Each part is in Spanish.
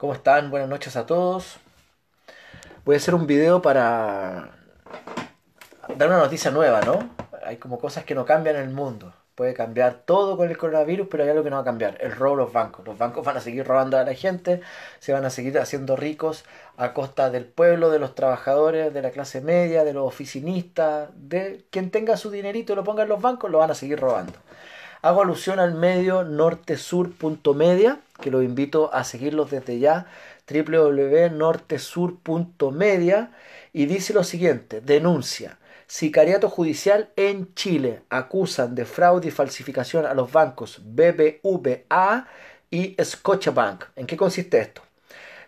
¿Cómo están? Buenas noches a todos. Voy a hacer un video para dar una noticia nueva, ¿no? Hay como cosas que no cambian en el mundo. Puede cambiar todo con el coronavirus, pero hay algo que no va a cambiar. El robo de los bancos. Los bancos van a seguir robando a la gente, se van a seguir haciendo ricos a costa del pueblo, de los trabajadores, de la clase media, de los oficinistas, de quien tenga su dinerito y lo ponga en los bancos, lo van a seguir robando. Hago alusión al medio nortesur.media, que lo invito a seguirlos desde ya, www.nortesur.media, y dice lo siguiente, denuncia. Sicariato judicial en Chile. Acusan de fraude y falsificación a los bancos BBVA y Scotiabank. ¿En qué consiste esto?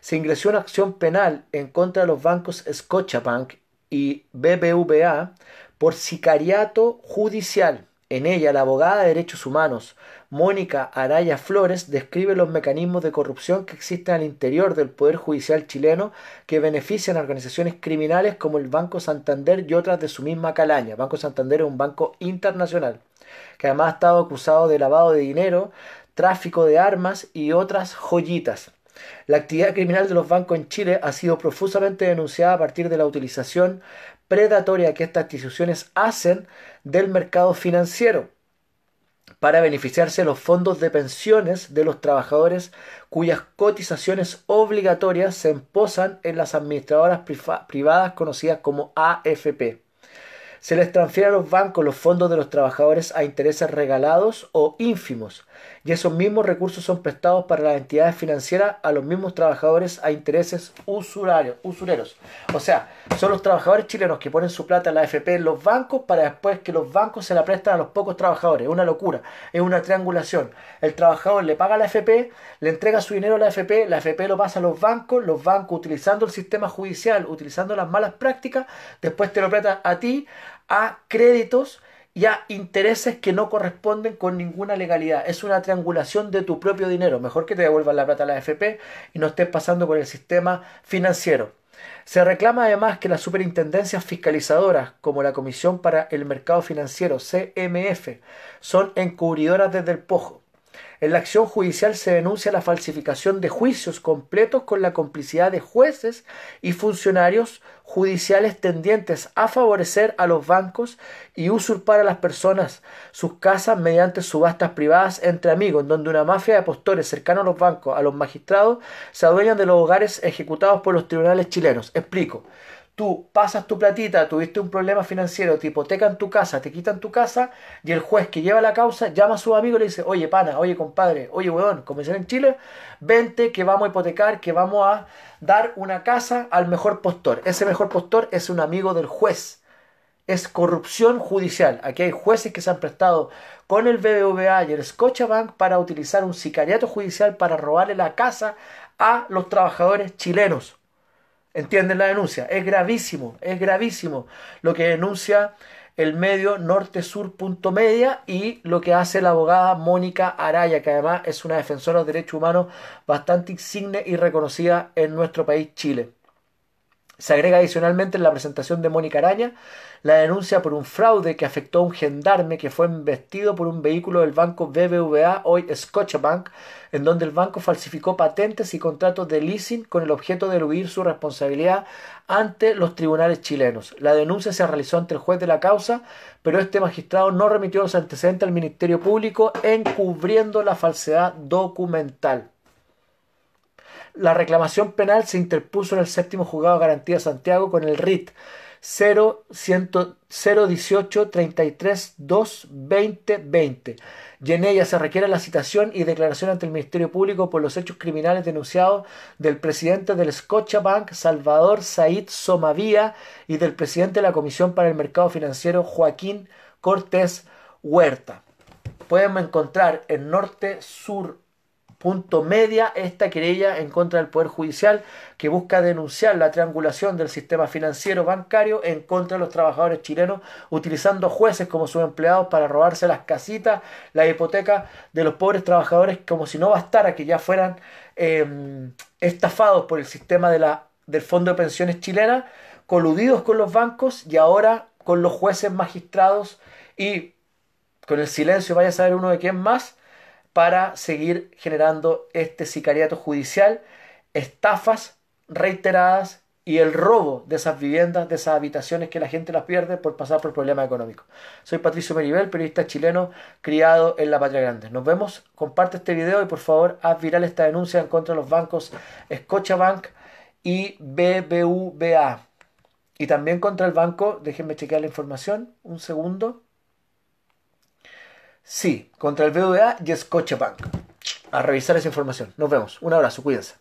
Se ingresó una acción penal en contra de los bancos Scotiabank y BBVA por sicariato judicial en ella, la abogada de derechos humanos, Mónica Araya Flores, describe los mecanismos de corrupción que existen al interior del Poder Judicial chileno que benefician a organizaciones criminales como el Banco Santander y otras de su misma calaña. Banco Santander es un banco internacional que además ha estado acusado de lavado de dinero, tráfico de armas y otras joyitas. La actividad criminal de los bancos en Chile ha sido profusamente denunciada a partir de la utilización predatoria que estas instituciones hacen del mercado financiero para beneficiarse de los fondos de pensiones de los trabajadores cuyas cotizaciones obligatorias se emposan en las administradoras privadas conocidas como AFP. Se les transfiere a los bancos los fondos de los trabajadores a intereses regalados o ínfimos, y esos mismos recursos son prestados para las entidades financieras a los mismos trabajadores a intereses usurarios, usureros. O sea, son los trabajadores chilenos que ponen su plata en la AFP en los bancos para después que los bancos se la prestan a los pocos trabajadores. Es una locura, es una triangulación. El trabajador le paga a la AFP, le entrega su dinero a la AFP, la AFP lo pasa a los bancos, los bancos utilizando el sistema judicial, utilizando las malas prácticas, después te lo prestan a ti, a créditos y a intereses que no corresponden con ninguna legalidad. Es una triangulación de tu propio dinero. Mejor que te devuelvan la plata a la AFP y no estés pasando por el sistema financiero. Se reclama además que las superintendencias fiscalizadoras, como la Comisión para el Mercado Financiero, CMF, son encubridoras desde el pojo. En la acción judicial se denuncia la falsificación de juicios completos con la complicidad de jueces y funcionarios judiciales tendientes a favorecer a los bancos y usurpar a las personas sus casas mediante subastas privadas entre amigos, donde una mafia de apostores cercanos a los bancos, a los magistrados, se adueñan de los hogares ejecutados por los tribunales chilenos. Explico. Tú pasas tu platita, tuviste un problema financiero, te hipotecan tu casa, te quitan tu casa y el juez que lleva la causa llama a su amigo y le dice, oye pana, oye compadre, oye weón, dicen en Chile, vente que vamos a hipotecar, que vamos a dar una casa al mejor postor. Ese mejor postor es un amigo del juez. Es corrupción judicial. Aquí hay jueces que se han prestado con el BBVA y el Scotiabank para utilizar un sicariato judicial para robarle la casa a los trabajadores chilenos. ¿Entienden la denuncia? Es gravísimo, es gravísimo lo que denuncia el medio nortesur.media y lo que hace la abogada Mónica Araya, que además es una defensora de derechos humanos bastante insigne y reconocida en nuestro país, Chile. Se agrega adicionalmente en la presentación de Mónica Araña la denuncia por un fraude que afectó a un gendarme que fue investido por un vehículo del banco BBVA, hoy Scotiabank, en donde el banco falsificó patentes y contratos de leasing con el objeto de eludir su responsabilidad ante los tribunales chilenos. La denuncia se realizó ante el juez de la causa, pero este magistrado no remitió los antecedentes al Ministerio Público encubriendo la falsedad documental. La reclamación penal se interpuso en el séptimo juzgado de garantía de Santiago con el RIT 018 33 2 2020 y en ella se requiere la citación y declaración ante el Ministerio Público por los hechos criminales denunciados del presidente del Scotiabank, Salvador Said Somavía, y del presidente de la Comisión para el Mercado Financiero, Joaquín Cortés Huerta. Podemos encontrar en Norte Sur punto media esta querella en contra del Poder Judicial que busca denunciar la triangulación del sistema financiero bancario en contra de los trabajadores chilenos utilizando jueces como sus empleados para robarse las casitas, la hipoteca de los pobres trabajadores como si no bastara que ya fueran em, estafados por el sistema de la, del Fondo de Pensiones chilena, coludidos con los bancos y ahora con los jueces magistrados y con el silencio vaya a saber uno de quién más para seguir generando este sicariato judicial estafas reiteradas y el robo de esas viviendas, de esas habitaciones que la gente las pierde por pasar por problemas económicos. Soy Patricio Meribel, periodista chileno criado en la Patria Grande. Nos vemos, comparte este video y por favor haz viral esta denuncia en contra de los bancos Scotiabank y BBVA. Y también contra el banco, déjenme chequear la información, un segundo. Sí, contra el BBVA y Scotiabank. A revisar esa información. Nos vemos. Un abrazo, cuídense.